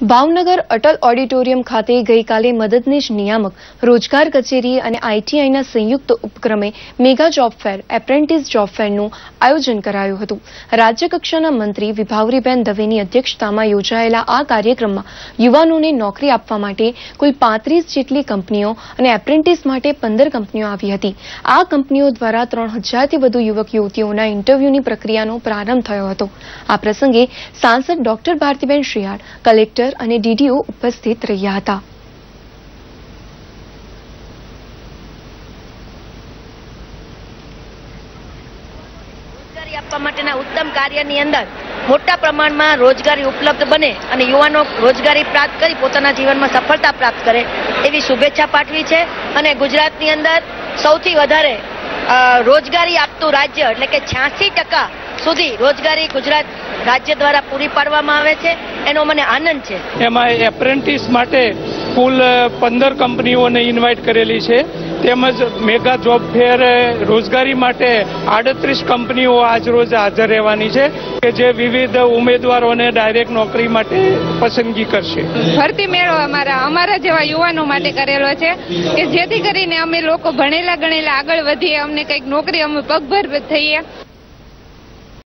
Bhavnagar Atal auditorium ખાતે ગઈકાલે મદદનીશ નિયામક, રોજગાર કચેરી અને આઈટીઆઈના સંયુક્ત ઉપક્રમે mega job fair, apprentice job ફેરનું આયોજન કરાયું હતું. રાજ્યકક્ષાના મંત્રી વિભાવરીબેન દવેની અધ્યક્ષતામાં યોજાયેલા આ કાર્યક્રમમાં યુવાનોને નોકરી આપવા માટે કુલ પાંત્રીસ જેટલી કંપનીઓ અને એપ્રેન્ટિસ માટે પંદર કંપનીઓ આવી હતી. આ કંપનીઓ દ્વારા ત્રણ હજારથી વધુ યુવક યુવતીઓના ઇન્ટરવ્યૂની પ્રક્રિયાનો પ્રારંભ થયો હતો. આ પ્રસંગે સાંસદ ડોક્ટર ભારતીબેન શિયાળ કલેક્ટર અને ડીડીઓ ઉપસ્થિત રહ્યા હતા. મોટા પ્રમાણમાં રોજગારી ઉપલબ્ધ બને અને યુવાનો રોજગારી પ્રાપ્ત કરી પોતાના જીવનમાં સફળતા પ્રાપ્ત કરે એવી શુભેચ્છા પાઠવી છે અને ગુજરાતની અંદર સૌથી વધારે રોજગારી આપતું રાજ્ય એટલે કે છ્યાસી ટકા સુધી રોજગારી ગુજરાત રાજ્ય દ્વારા પૂરી પાડવામાં આવે છે. એનો મને આનંદ છે. એમાં એપ્રેન્ટિસ માટે કુલ પંદર કંપનીઓને ઇન્વાઇટ કરેલી છે. તેમજ મેગા જોબ ફેર રોજગારી માટે આડત્રીસ કંપનીઓ આજ રોજ હાજર રહેવાની છે કે જે વિવિધ ઉમેદવારોને ડાયરેક્ટ નોકરી માટે પસંદગી કરશે. ભરતી મેળો અમારા અમારા જેવા યુવાનો માટે કરેલો છે કે જેથી કરીને અમે લોકો ભણેલા ગણેલા આગળ વધીએ અમને કંઈક નોકરી અમે પગભર થઈએ.